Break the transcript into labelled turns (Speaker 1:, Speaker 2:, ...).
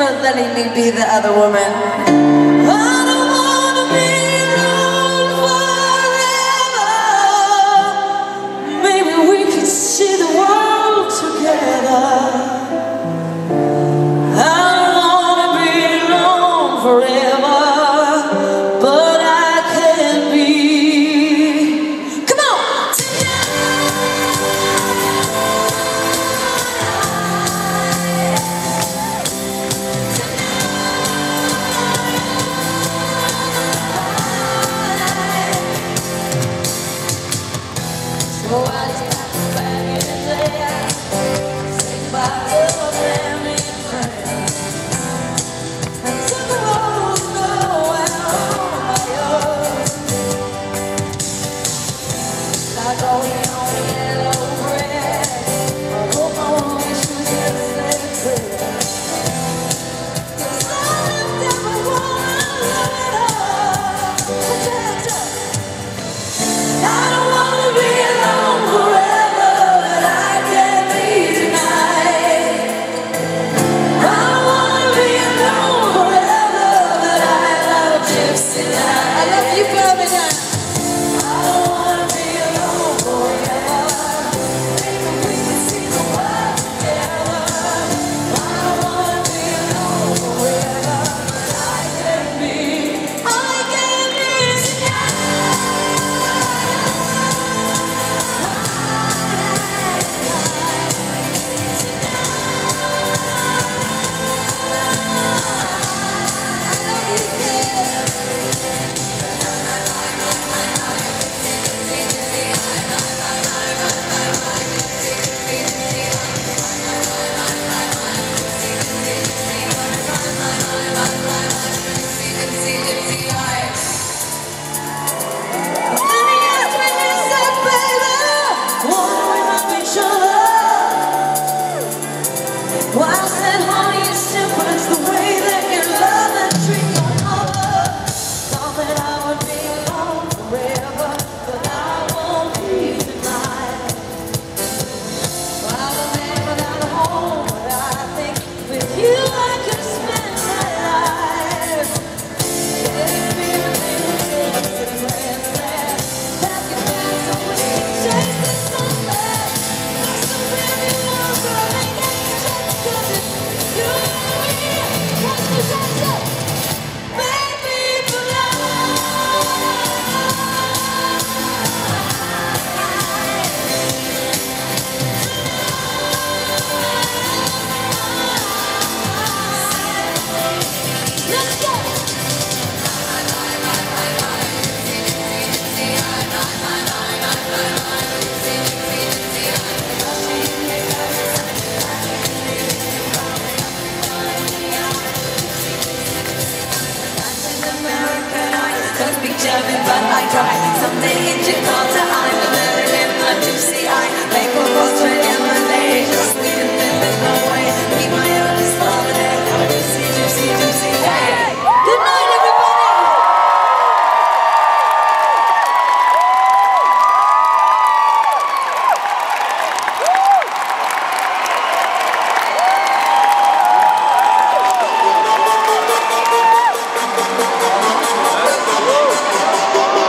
Speaker 1: for letting me be the other woman. Oh! Oh, I just Canada. Yes. But I try. Someday in Jakarta.